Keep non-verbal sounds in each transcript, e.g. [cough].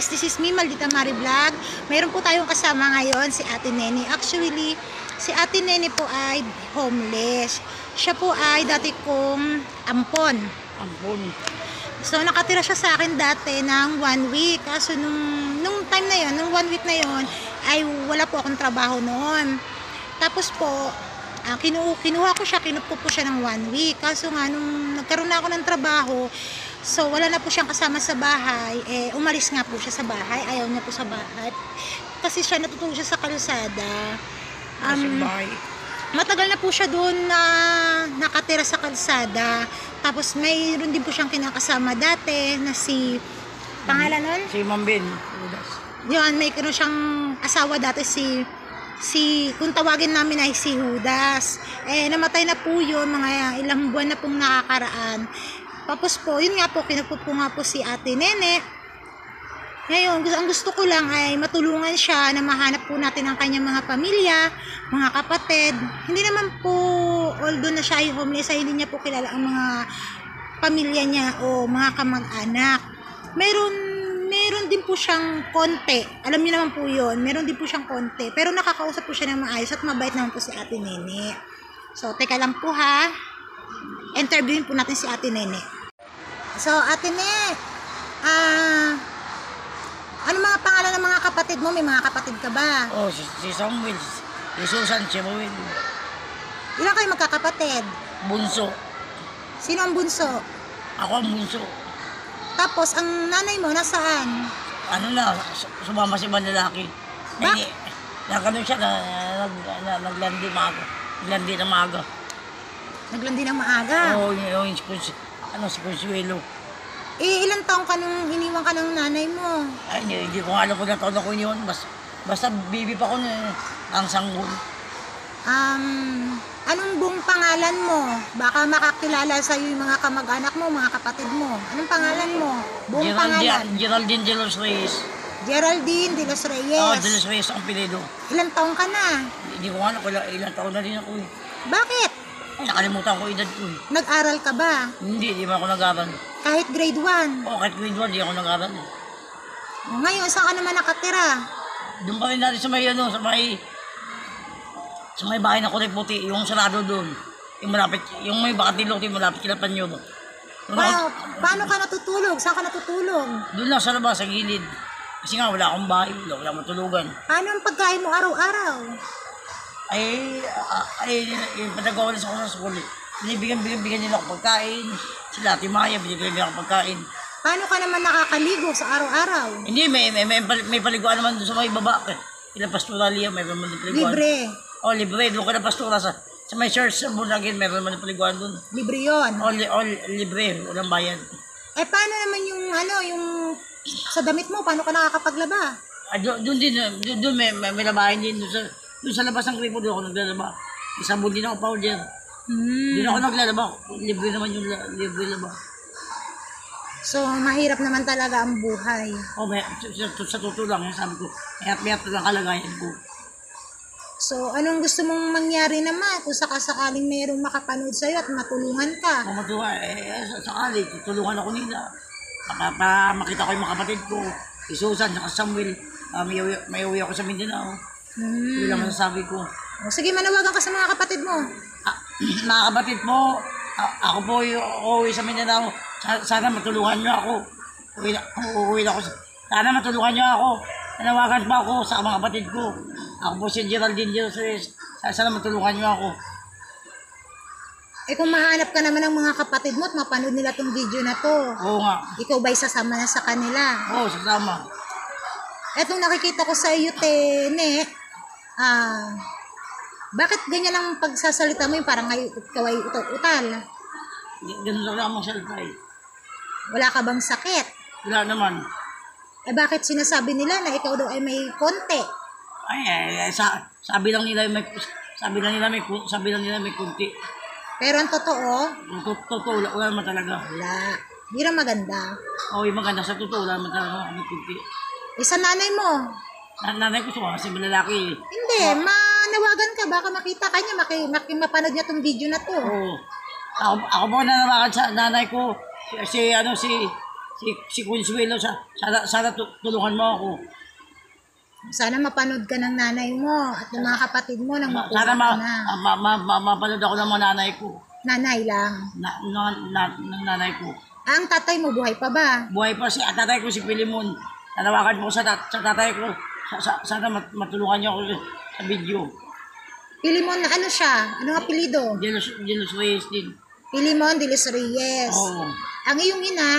guys, this is me, Maldita Mari Vlog. Mayroon po tayong kasama ngayon, si Ate Nene. Actually, si Ate Nene po ay homeless. Siya po ay dati kong ampon. Ampon. So, nakatira siya sa akin dati ng one week. Kaso, nung, nung time na yon, nung one week na yon, ay wala po akong trabaho noon. Tapos po, ah, kinu kinuha ko siya, kinupo po siya ng one week. Kaso nga, nung nagkaroon na ako ng trabaho, so wala na po siyang kasama sa bahay, eh, umalis nga po siya sa bahay. Ayaw niya po sa bahay. Kasi siya natutulog siya sa kalsada. Kasi Um, matagal na po siya doon na nakatira sa kalsada. Tapos mayroon din po siyang kinakasama dati na si pangalan nun? Si Mambin. Yun, may kano siyang asawa dati si si kung tawagin namin ay si Judas. Eh namatay na po yun mga ilang buwan na pong nakakaraan. Tapos po, yun nga po, pinagpupo nga po si Ate Nene. Ngayon, ang gusto ko lang ay matulungan siya na mahanap po natin ang kanyang mga pamilya, mga kapatid. Hindi naman po, although na siya ay homeless, ay hindi niya po kilala ang mga pamilya niya o mga kamag-anak. Meron, meron din po siyang konti. Alam niyo naman po yun. Meron din po siyang konti. Pero nakakausap po siya ng maayos at mabait naman po si Ate Nene. So, teka lang po ha. Interviewin po natin si Ate Nene. So, Ate Nene, ah, ano mga pangalan ng mga kapatid mo? May mga kapatid ka ba? Oh, si, si Samuel. Si Susan, si Mawil. Ilan kayo magkakapatid? Bunso. Sino ang bunso? Ako ang bunso. Tapos, ang nanay mo, nasaan? Ano na, su- sumama si ibang lalaki. Bak- Eh, Nagano siya na, nag, na, naglandi maaga. Naglandi na maaga. Naglandi ng maaga. Oo, yung, yung, si Cons- ano, si Consuelo. Eh, ilang taong ka nung iniwan ka ng nanay mo? Ay, hindi, hindi ko nga alam kung na taon ako yun. Basta, basta bibi pa ko na ang sanggol. Um, anong buong pangalan mo? Baka makakilala sa yung mga kamag-anak mo, mga kapatid mo. Anong pangalan mo? Buong pangalan. Geraldine, Geraldine de los Reyes. Geraldine de los Oo, Reyes. de los Reyes ang pilido. Ilang taong ka na? Hindi ko nga alam kung ilang, ilang taon na rin ako eh. Bakit? Ay, nakalimutan ko edad ko eh. Nag-aral ka ba? Hindi, di ba ako nag-aral. Kahit grade 1? Oo, kahit grade 1, di ako nag-aral. eh. Ngayon, saan ka naman nakatira? Doon pa rin natin sa may, ano, sa may, sa may bahay na kulay puti, yung sarado doon. Yung malapit, yung may bakatilok, yung malapit kila Panyo. Doon, Wow, paano ka natutulog? Saan ka natutulog? doon lang sa labas, sa gilid. Kasi nga, wala akong bahay, wala, wala akong matulugan. Paano ang pagkain mo araw-araw? Ay, ah, ay, yung patagawa sa ako sa school. eh. Binibigyan-bigyan nila ako pagkain. Sila, Ate Maya, binibigyan nila ako pagkain. Paano ka naman nakakaligo sa araw-araw? Hindi, may, may, may, pal- may paliguan naman doon sa may baba. Kila Pastoralia, may naman ng paliguan. Libre. Oh, libre. Doon ka na Pastora sa, sa may church sa Bunagin, may naman paliguan doon. Libre yon. All, all libre, walang bayan. Eh, paano naman yung, ano, yung sa damit mo? Paano ka nakakapaglaba? Ah, doon, doon din, doon, doon may, may, may labahin din. Doon sa, doon sa labas ng kripo, doon ako naglalaba. Isang din ako powder. Hmm. Doon ako naglalaba. Libre naman yung la- libre laba. So, mahirap naman talaga ang buhay. Oh, may, sa, sa, sa totoo lang, yan sabi ko, mayat-mayat lang kalagayan ko. So, anong gusto mong mangyari naman kung sakasakaling mayroong makapanood sa'yo at matulungan ka? Kung matuwa, eh, eh, sa- sakali, tutulungan ako nila. Para, para makita ko yung mga kapatid ko. Si Susan, saka Samuel. Uh, may, uwi, may uwi ako sa Mindanao. Hmm. Yun lang masasabi ko. O, sige, manawagan ka sa mga kapatid mo. Ah, [clears throat] mga kapatid po, a- ako po yung uuwi sa Mindanao. Sa- Sana matulungan niyo ako. Uwi na, uuwi na ako. sa- Sana matulungan niyo ako. Nanawagan pa ako sa mga kapatid ko. Ako po si Geraldine Joses. Sana matulungan niyo ako. Eh, kung mahanap ka naman ng mga kapatid mo at mapanood nila tong video na to, Oo nga. ikaw ba'y sasama na sa kanila? Oo, sasama. Etong nakikita ko sa iyo, Tene, ah, bakit ganyan ang pagsasalita mo yung parang ngayon ikaw ay utal? Ganun lang ako magsalita eh. Wala ka bang sakit? Wala naman. Eh bakit sinasabi nila na ikaw daw ay may konti? Ay, ay, ay, sa, sabi lang nila may sabi lang nila may sabi lang nila may kunti. Pero ang totoo, Yung to- Totoo, wala, wala naman talaga. wala. Hindi maganda. Oo, yung maganda sa totoo, wala naman talaga may kunti. Eh sa nanay mo, nanay ko sumama kasi malalaki hindi, manawagan ka. Baka makita ka niya, maki, maki, mapanood niya tong video na to. Oo. Ako, ako po nanawakan sa nanay ko. Si, si ano, si, si, si Consuelo, sa, sana, sana tu- tulungan mo ako. Sana mapanood ka ng nanay mo at ng mga kapatid mo nang makuha Sana ka ma, na. ma, ma, ma, ma, mapanood ako ng mga nanay ko. Nanay lang. Na, na, na, ng nanay ko. Ang tatay mo buhay pa ba? Buhay pa si at tatay ko si Pilimon. Nanawagan mo ko sa, tat, sa tatay ko. Sa, sa, sana mat, matulungan niyo ako sa video. Pilimon na ano siya? Anong apelido? Jealous, jealous Reyes din. Pilimon de los Reyes. Oo. Ang iyong ina,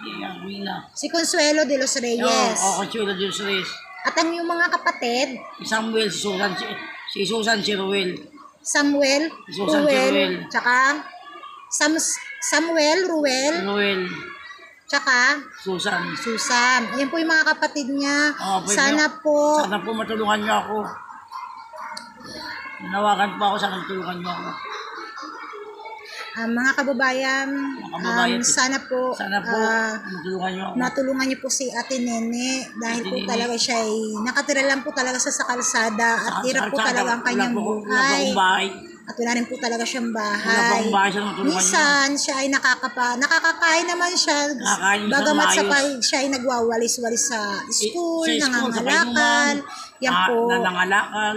Yan, uwi na. si Consuelo de los Reyes. Oo, oo, Chulo Jealous Reyes. At ang iyong mga kapatid, Si Samuel, si Susan, si, si Susan, si Ruel. Samuel, Susan Ruel, Jeruel. tsaka Sam, Samuel, Ruel, Ruel, tsaka Susan. Susan. Ayan po yung mga kapatid niya. Pwede Sana na. po, Sana po matulungan niyo ako. Nanawagan po ako, sana matulungan niyo ako. ah, mga kababayan, Mga kababayan, um, sana po, Sana po matulungan niyo ako. matulungan niyo po si Ate Nene dahil Ate po Nene. talaga siya ay nakatira lang po talaga sa, sa kalsada at Sa- hirap po talaga ang kanyang buhay. At wala rin po talaga siyang Wala po bahay. akong bahay, sana matulungan. Minsan, siya ay nakakapa, nakakakain naman siya. Nakakain Bagamat sa maayos. pa, siya ay nagwawalis-walis sa school, Sa school, sa nangangalakal. Yan Ah, po. Nangangalakal.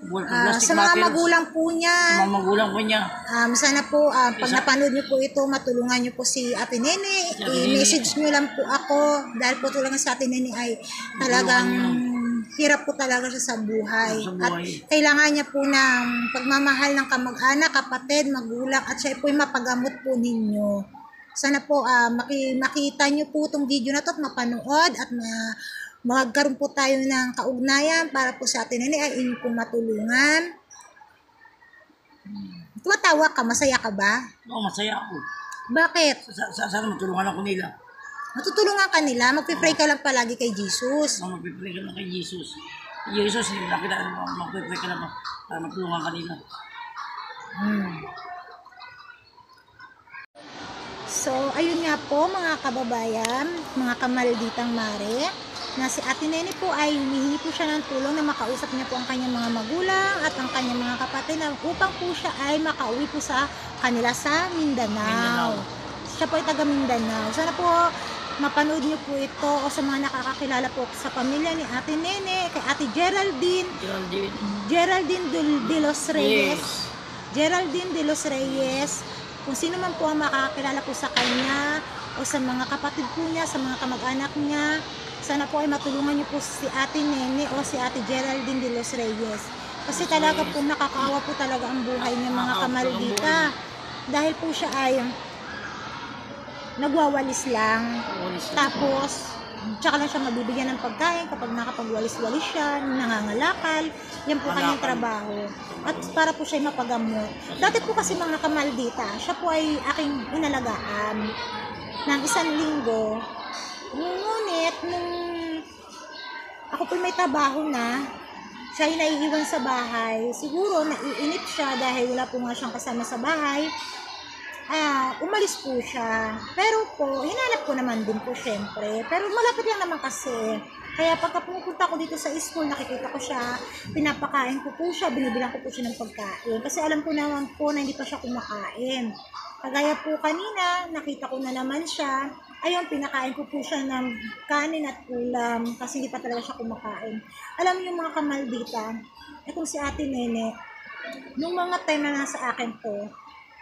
Plastic sa mga bottles. magulang po Sa niya, mga magulang ko niya. um, sana po, ah, pag Isa- napanood niyo po ito, matulungan niyo po si Ate Nene. I-message niyo lang po ako dahil po talaga si Ate Nene ay talagang hirap po talaga siya sa buhay. Sa At kailangan niya po ng pagmamahal ng kamag-anak, kapatid, magulang, at siya po yung mapagamot po ninyo. Sana po ah, maki- makita niyo po itong video na to at mapanood at ma magkaroon po tayo ng kaugnayan para po sa atin ay inyo po matulungan. Tumatawa ka, masaya ka ba? Oo, masaya ako. Bakit? Sa, sa, sana matulungan ako nila. Matutulungan ka nila, magpipray ka lang palagi kay Jesus. Mga magpipray ka lang kay Jesus. Jesus, hindi mo nakita, magpipray ka lang para matulungan ka nila. Hmm. So, ayun nga po mga kababayan, mga kamalditang mare, na si Ate Nene po ay humihingi po siya ng tulong na makausap niya po ang kanyang mga magulang at ang kanyang mga kapatid na upang po siya ay makauwi po sa kanila sa Mindanao. Mindanao. Siya po ay taga Mindanao. Sana po mapanood niyo po ito o sa mga nakakakilala po sa pamilya ni Ate Nene, kay Ate Geraldine, Geraldine. Geraldine de- los Reyes. Yes. Geraldine de los Reyes, kung sino man po ang makakakilala po sa kanya o sa mga kapatid po niya, sa mga kamag-anak niya, sana po ay matulungan niyo po si Ate Nene o si Ate Geraldine de los Reyes. Kasi talaga po nakakaawa po talaga ang buhay niya mga kamaldita. Dahil po siya ay nagwawalis lang. Walis. Tapos, tsaka lang siya mabibigyan ng pagkain kapag nakapagwalis-walis siya, nangangalakal. Yan po kanyang trabaho. At para po siya mapagamot. Dati po kasi mga kamaldita, siya po ay aking inalagaan ng isang linggo. Ngunit, nung ako po may trabaho na, siya ay naiiwan sa bahay. Siguro, naiinip siya dahil wala po nga siyang kasama sa bahay ah, umalis po siya. Pero po, hinanap ko naman din po syempre. Pero malapit lang naman kasi. Kaya pagka pumupunta ko dito sa school, nakikita ko siya, pinapakain ko po siya, binibilang ko po siya ng pagkain. Kasi alam ko naman po na hindi pa siya kumakain. Kagaya po kanina, nakita ko na naman siya. Ayun, pinakain ko po siya ng kanin at ulam kasi hindi pa talaga siya kumakain. Alam niyo mga kamaldita, itong si Ate Nene, nung mga time na nasa akin po,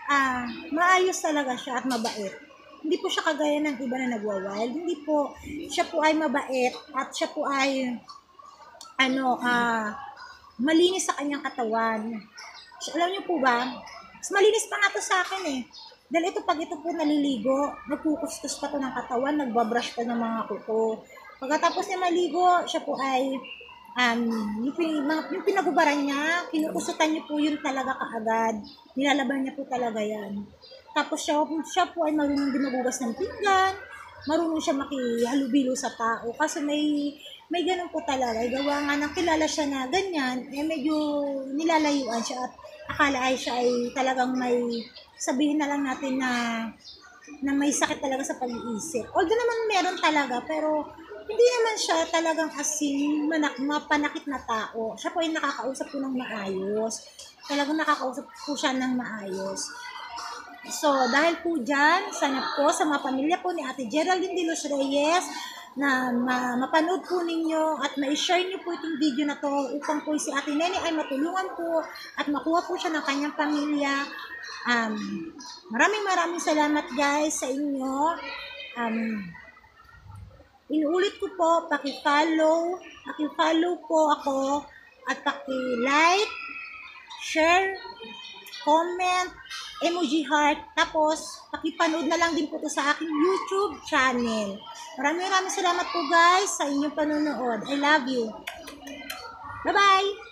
ah, maayos talaga siya at mabait. Hindi po siya kagaya ng iba na nagwa-wild. Hindi po, siya po ay mabait at siya po ay ano, ah, malinis sa kanyang katawan. Alam niyo po ba, mas malinis pa nga to sa akin eh. Dahil ito, pag ito po naliligo, nagkukuskus pa to ng katawan, nagbabrush pa ng mga kuko. Pagkatapos niya maligo, siya po ay um, yung, pin, yung pinagubaran niya, kinukusutan niya po yun talaga kaagad. Nilalaban niya po talaga yan. Tapos siya, siya po ay marunong din magugas ng pinggan, marunong siya makihalubilo sa tao. Kasi may, may ganun po talaga. Gawa nga nang kilala siya na ganyan, eh medyo nilalayuan siya at akala ay siya ay talagang may, sabihin na lang natin na na may sakit talaga sa pag-iisip. Although naman meron talaga, pero hindi naman siya talagang asin, manak, mapanakit na tao. Siya po ay nakakausap po ng maayos. Talagang nakakausap po siya ng maayos. So, dahil po dyan, sana po sa mga pamilya po ni Ate Geraldine de los Reyes, na ma- mapanood po ninyo at ma-share niyo po itong video na to upang po si Ate Nene ay matulungan po at makuha po siya ng kanyang pamilya. Um, maraming maraming salamat guys sa inyo. Um, inuulit ko po, paki-follow, paki-follow po ako at paki-like, share, comment, emoji heart, tapos pakipanood na lang din po to sa aking YouTube channel. Maraming maraming salamat po guys sa inyong panonood. I love you. Bye-bye!